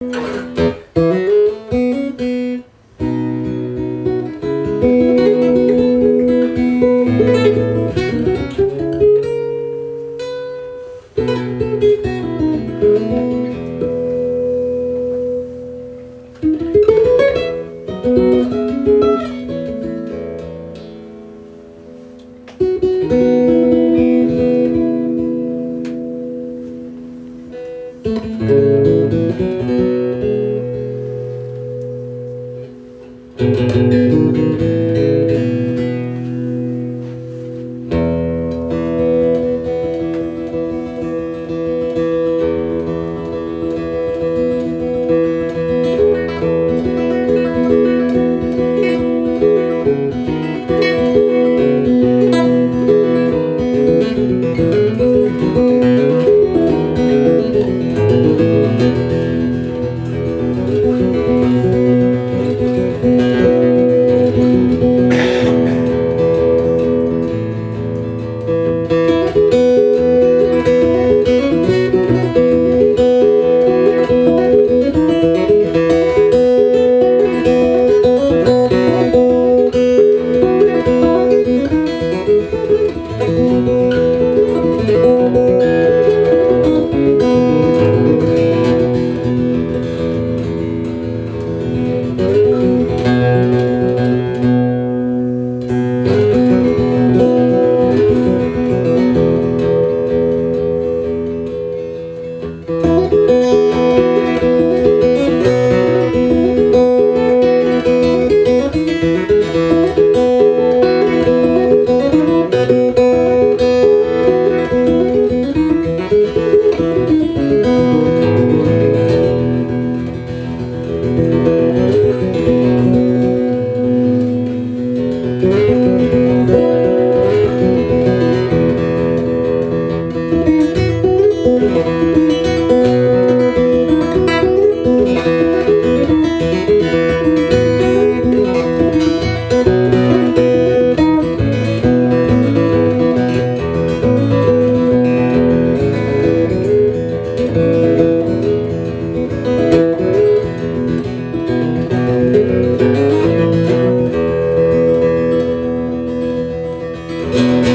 you Música